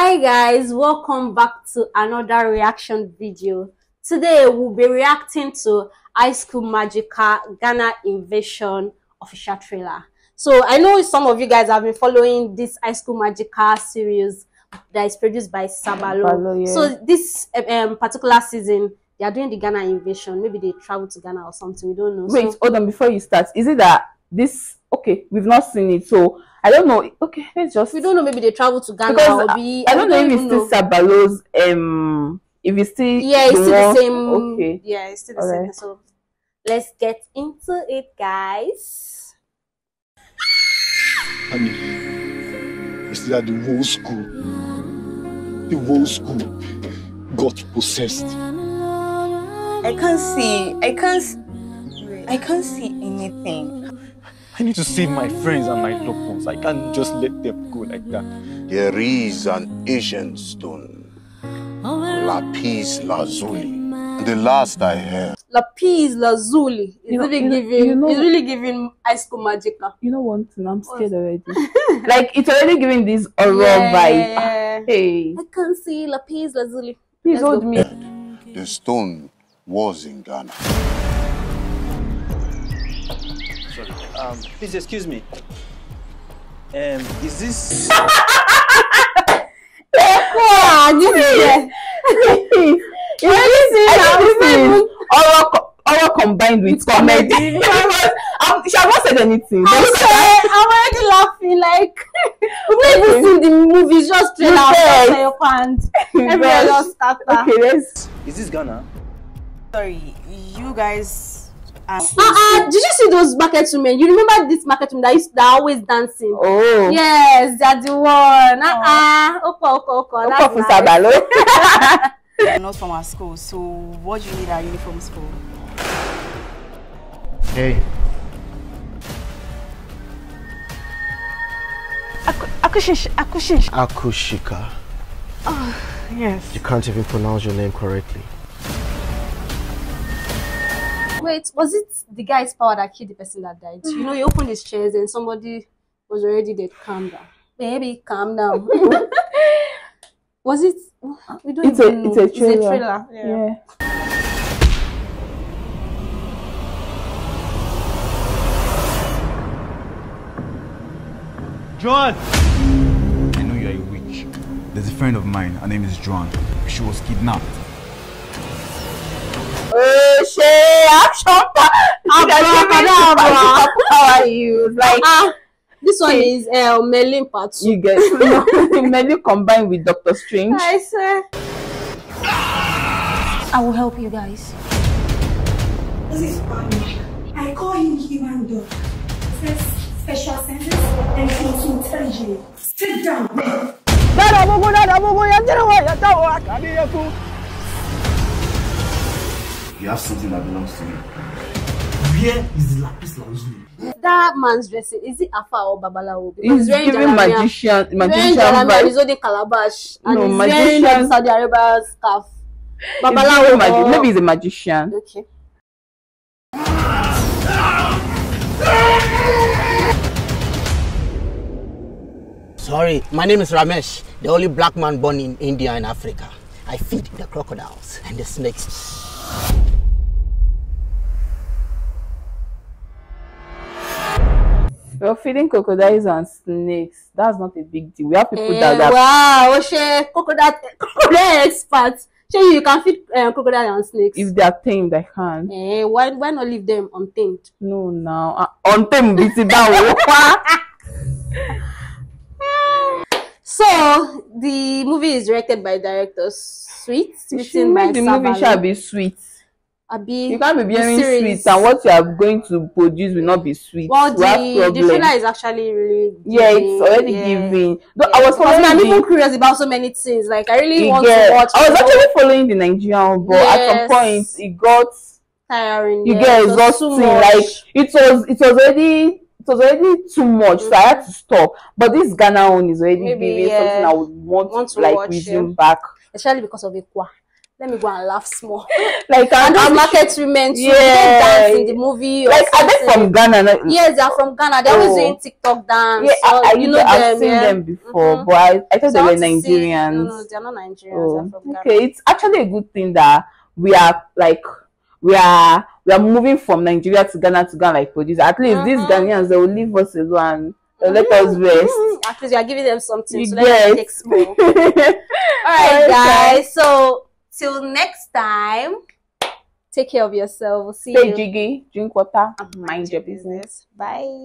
Hi guys, welcome back to another reaction video. Today we'll be reacting to High School Magical Ghana Invasion official trailer. So I know some of you guys have been following this High School Magical series that is produced by Sabalo. Sabalo, yeah. So this um, particular season, they are doing the Ghana invasion. Maybe they travel to Ghana or something. We don't know. Wait, so, hold on before you start. Is it that this okay? We've not seen it, so I don't know. Okay, let's just we don't know. Maybe they travel to Ghana because or be. I don't know if it's still Sabalo's um if it's still yeah, it's the still the same. Okay, Yeah, it's still the Alright. same. So let's get into it, guys. Honey, it's that the whole school, the whole school got possessed. I can't see. I can't. i can't see anything. I need to save my friends and my loved ones. I can't just let them go like that. There is an ancient stone, Lapis Lazuli. The last I heard, Lapis Lazuli is You know- really you know- giving. you know- it's really giving high school magical. you know one thing, I'm scared already. like it's already giving this horror vibe. Ah, Yeah. Hey, I can see Lapis Lazuli. please Let's hold go. me. the stone was in Ghana. Sorry. Um, please excuse me. Um, is this? This is You see I think this is horror, horror combined with comedy. Um, she has not said anything. I Just- said, I'm already laughing. Like we've not even seen the movie. Just trailer. Yes. Yes. And everyone Yes. just scatter. Okay, let's. Is this Ghana? Sorry, you guys. Are... Uh-uh, ah, ah, did you see those market women? You remember this market women that used that are always dancing? Oh, Yes, they're the one. Ah, uh-uh. Opa, opa, opa. Opa That's for nice. Sabalo. You're not from our school, so what do you need our uniform for? Hey, Akushish, Akushish. Akushika. Yes. You can't even pronounce your name correctly. Wait, was it the guy's power that killed the person that died? You know, he opened his chest and somebody was already dead. Calm down. Baby, calm down. was it? We don't It's a- even know. it's a trailer. trailer. Yeah. Yeah. John! I know you're a witch. There's a friend of mine, her name is Joan. She was kidnapped. Shit! Action power. Abracadabra. Power you like Ah, this one is uh, Merlin part two. you get maybe combined with Doctor Strange. I swear. I will help you guys. This is fine. I call him human dog. Says special senses and he's intelligent. Sit down. You have something that belongs to me. Where is the lapis lazuli? That man's dressing is it Afa or Babalawo? He's wearing giving jalabia. magician wearing magician jalabia and he's holding calabash and No, he's wearing magician- the Saudi Arabia scarf. He's Babalawo magi- or- Maybe he's a magician. Okay. Sorry, my name is Ramesh, the only black man born in India and Africa. I feed the crocodiles and the snakes. Well, feeding crocodiles and snakes, that's not a big deal. We have people Eh, that, that wow, Oshe, crocodile, crocodile expert. Sure, you can feed uh, crocodile and snakes. if they are tamed, I can. Eh, why, why not leave them untamed? No, now uh, on them beat it down. So, the movie is directed by director Sweet, written by make the movie shall be sweet. Abi, You can't be bearing sweet, and what you are going to produce will not be sweet. Well, We the, the trailer is actually really yeah, it's already yeah. giving. Though I was following I'm even curious about so many things. Like, I really want get- to watch. I was actually following the Nigerian, but at some Yes. point it got tiring. you yeah, get exhausting. Like it was, it was already, it was already too much, so I had to stop. But this Ghana one is already Maybe, giving yeah. something I would want, Want to to like watch, resume yeah. back. especially because of Ekwa. let me go and laugh small. Like and I'm, those I'm market women too, Yeah. dance in the movie. or like are they from Ghana? Like, Yes, they're from Ghana. They're always Oh. doing TikTok dance. Yeah, I, so I, you know I've them. seen yeah? them before, Mhm. but I, I thought So they were want see- Nigerians. No, no, they're not Nigerians. Oh, They're from Ghana. okay. It's actually a good thing that we are like we are we are moving from Nigeria to Ghana to Ghana like produce. At least these Mhm. Ghanaians they will leave us alone they'll let us rest. Mhm. At least you are giving them something. So let them take. Alright, right, guys. So till next time, take care of yourself. We'll see Stay you. jiggy, drink water, mind your business. Bye.